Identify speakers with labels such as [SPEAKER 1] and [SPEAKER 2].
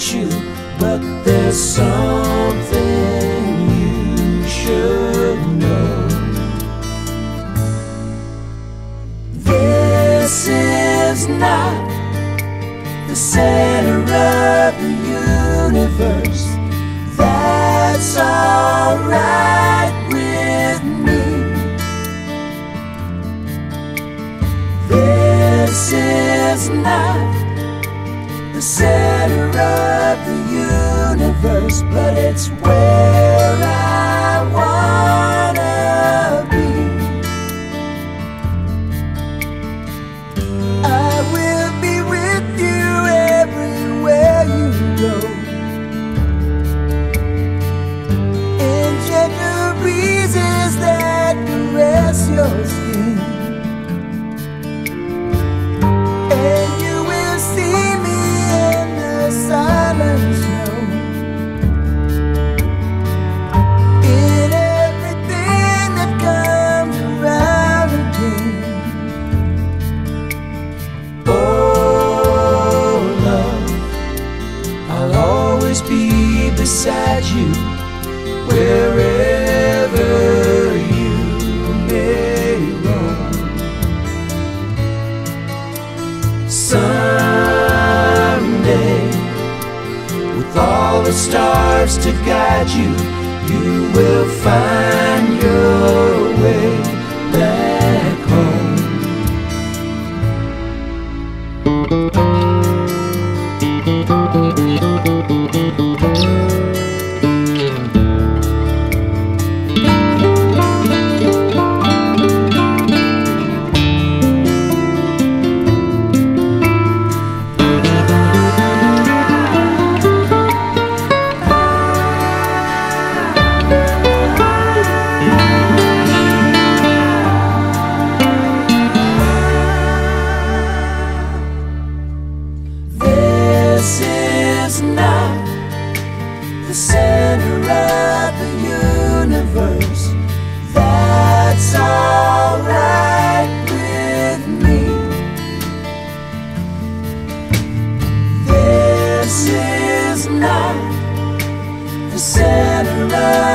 [SPEAKER 1] about you, but there's something you should know. This is not the center of the universe. That's alright with me. This is not the center of the universe, but it's where I wanna be. I will be with you everywhere you go. In gentle breezes that caress your skin. Beside you wherever you may roam. Someday, with all the stars to guide you, you will find not the center of the universe. That's alright with me. This is not the center of